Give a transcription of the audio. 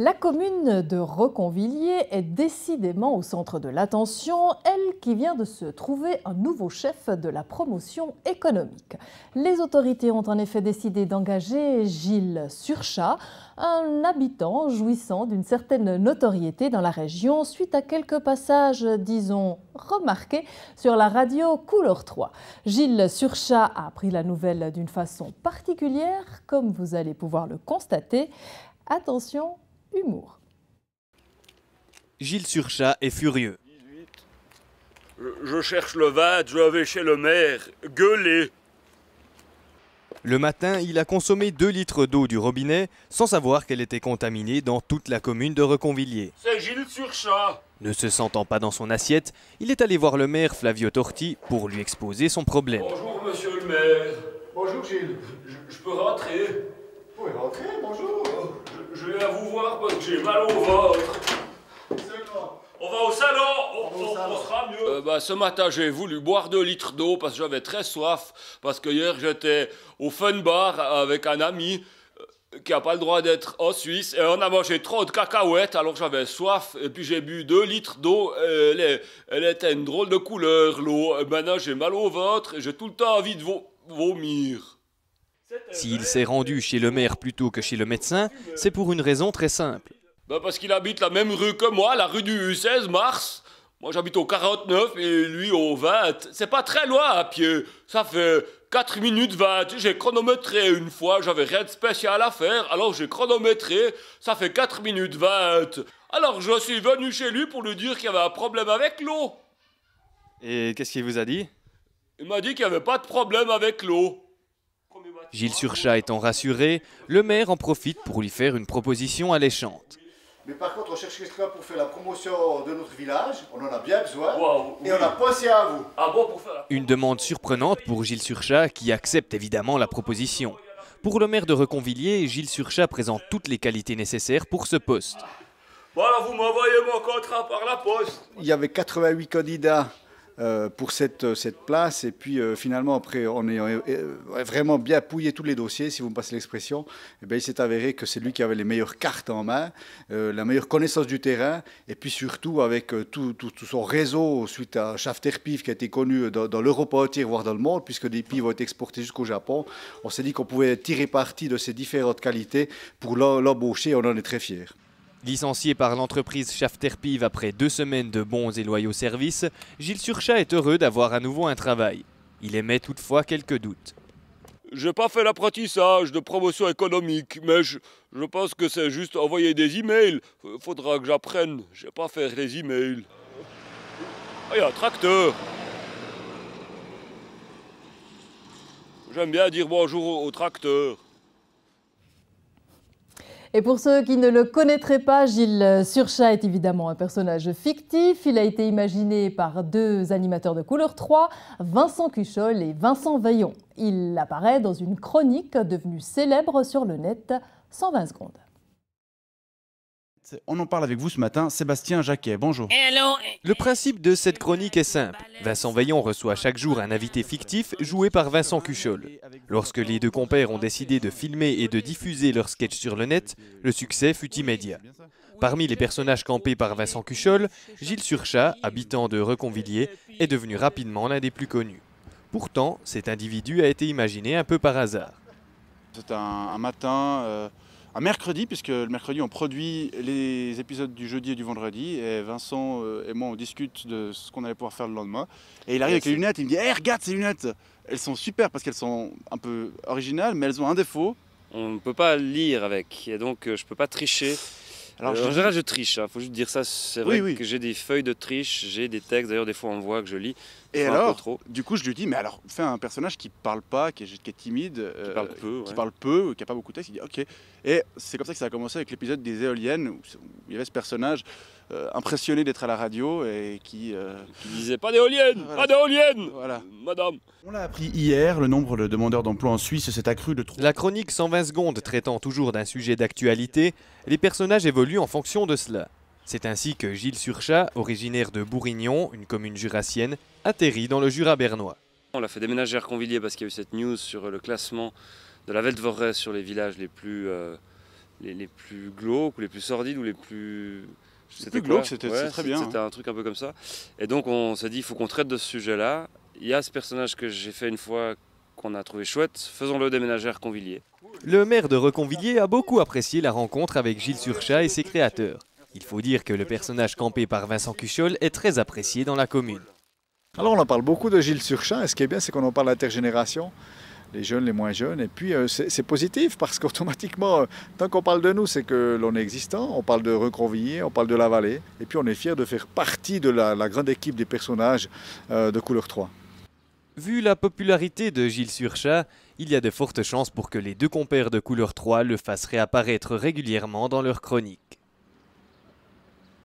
La commune de Reconvilliers est décidément au centre de l'attention, elle qui vient de se trouver un nouveau chef de la promotion économique. Les autorités ont en effet décidé d'engager Gilles Surchat, un habitant jouissant d'une certaine notoriété dans la région suite à quelques passages, disons, remarqués sur la radio Couleur 3. Gilles Surchat a appris la nouvelle d'une façon particulière, comme vous allez pouvoir le constater. Attention, humour. Gilles Surchat est furieux. Je cherche le vin, je vais chez le maire. Gueuler Le matin, il a consommé 2 litres d'eau du robinet sans savoir qu'elle était contaminée dans toute la commune de Reconvilliers. C'est Gilles Surchat Ne se sentant pas dans son assiette, il est allé voir le maire Flavio Torti pour lui exposer son problème. Bonjour monsieur le maire. Bonjour Gilles. Je, je peux rentrer? Rentrer, bonjour. je, je viens vous voir parce que j'ai mal au ventre. On va au salon, on, On va au on- salon. on sera mieux. Euh, bah, ce matin, j'ai voulu boire 2 litres d'eau parce que j'avais très soif. Parce que hier, j'étais au fun bar avec un ami euh, qui n'a pas le droit d'être en Suisse. Et on a mangé trop de cacahuètes, alors j'avais soif. Et puis j'ai bu 2 litres d'eau. Elle, elle était une drôle de couleur, l'eau. Maintenant, j'ai mal au ventre et j'ai tout le temps envie de vo- vomir. S'il s'est rendu chez le maire plutôt que chez le médecin, c'est pour une raison très simple. Bah parce qu'il habite la même rue que moi, la rue du 16 mars. Moi j'habite au 49 et lui au 20. C'est pas très loin à pied. Ça fait 4 minutes 20. J'ai chronométré une fois, j'avais rien de spécial à faire. Alors j'ai chronométré, ça fait 4 minutes 20. Alors je suis venu chez lui pour lui dire qu'il y avait un problème avec l'eau. Et qu'est-ce qu'il vous a dit? Il m'a dit qu'il n'y avait pas de problème avec l'eau. Gilles Surchat étant rassuré, le maire en profite pour lui faire une proposition alléchante. Mais par contre, on cherche quelqu'un pour faire la promotion de notre village. On en a bien besoin. Et on a pensé à vous. Ah bon pour faire la... Une demande surprenante pour Gilles Surchat qui accepte évidemment la proposition. Pour le maire de Reconvilliers, Gilles Surchat présente toutes les qualités nécessaires pour ce poste. Voilà, vous m'envoyez mon contrat par la poste. Il y avait 88 candidats pour cette, euh, cette place. Et puis euh, finalement, après, ayant euh, vraiment bien pouillé tous les dossiers, si vous me passez l'expression, eh il s'est avéré que c'est lui qui avait les meilleures cartes en main, euh, la meilleure connaissance du terrain, et puis surtout avec euh, tout, tout- son réseau suite à Schafter-Piv qui a été connu dans, dans l'Europe entière, voire dans le monde, puisque des pives ont été exportées jusqu'au Japon. On s'est dit qu'on pouvait tirer parti de ces différentes qualités pour l'em- l'embaucher, on en est très fiers. Licencié par l'entreprise Schafter-Piv après deux semaines de bons et loyaux services, Gilles Surchat est heureux d'avoir à nouveau un travail. Il émet toutefois quelques doutes. J'ai pas fait l'apprentissage de promotion économique, mais je, pense que c'est juste envoyer des emails. Faudra que j'apprenne. Je sais pas faire les emails. Ah, il y a un tracteur. J'aime bien dire bonjour au tracteur. Et pour ceux qui ne le connaîtraient pas, Gilles Surchat est évidemment un personnage fictif. Il a été imaginé par deux animateurs de couleur 3, Vincent Cuchol et Vincent Veillon. Il apparaît dans une chronique devenue célèbre sur le net 120 secondes. On en parle avec vous ce matin, Sébastien Jacquet. Bonjour. Le principe de cette chronique est simple. Vincent Veillon reçoit chaque jour un invité fictif joué par Vincent Cuchol. Lorsque les deux compères ont décidé de filmer et de diffuser leurs sketchs sur le net, le succès fut immédiat. Parmi les personnages campés par Vincent Cuchol, Gilles Surchat, habitant de Reconvilliers, est devenu rapidement l'un des plus connus. Pourtant, cet individu a été imaginé un peu par hasard. C'est un, un matin, euh, un mercredi, puisque le mercredi on produit les épisodes du jeudi et du vendredi, et Vincent euh, et moi on discute de ce qu'on allait pouvoir faire le lendemain. Et il arrive avec les lunettes, il me dit Hey, regarde ces lunettes Elles sont super parce qu'elles sont un peu originales, mais elles ont un défaut. On ne peut pas lire avec, et donc euh, je peux pas tricher. Alors, Euh, je en général, je triche, il faut juste dire ça. C'est vrai oui. que j'ai des feuilles de triche, j'ai des textes, d'ailleurs, des fois on voit que je lis. Et Enfin, alors, trop. du coup, je lui dis, mais alors, fais un personnage qui parle pas, qui est, qui est timide, euh, parle peu, qui ouais. parle peu, qui a pas beaucoup de texte. Il dit, ok. Et c'est comme ça que ça a commencé avec l'épisode des éoliennes, où il y avait ce personnage euh, impressionné d'être à la radio et qui. euh, Qui disait pas d'éoliennes, Voilà. pas d'éoliennes, voilà. madame. On l'a appris hier, le nombre de demandeurs d'emploi en Suisse s'est accru de 3. La chronique 120 secondes traitant toujours d'un sujet d'actualité, les personnages évoluent en fonction de cela. C'est ainsi que Gilles Surchat, originaire de Bourignon, une commune jurassienne, atterrit dans le Jura bernois. On l'a fait déménager à Reconvilliers parce qu'il y a eu cette news sur le classement de la Veltvorret sur les villages les plus euh, les, plus glauques ou les plus sordides ou les plus. C'était glauque, c'était très bien. C'était un truc un peu comme ça. Et donc on s'est dit, il faut qu'on traite de ce sujet-là. Il y a ce personnage que j'ai fait une fois qu'on a trouvé chouette, faisons-le déménager à Reconvilliers. Le maire de Reconvilliers a beaucoup apprécié la rencontre avec Gilles Surchat et ses créateurs. Il faut dire que le personnage campé par Vincent Cuchol est très apprécié dans la commune. Alors on en parle beaucoup de Gilles Surchat, et ce qui est bien c'est qu'on en parle d'intergénération les jeunes, les moins jeunes. Et puis, euh, c'est positif parce qu'automatiquement, euh, tant qu'on parle de nous, c'est que l'on est existant. On parle de Recronvilliers, on parle de la vallée. Et puis, on est fier de faire partie de la, grande équipe des personnages euh, de Couleur 3. Vu la popularité de Gilles Surchat, il y a de fortes chances pour que les deux compères de Couleur 3 le fassent réapparaître régulièrement dans leurs chroniques.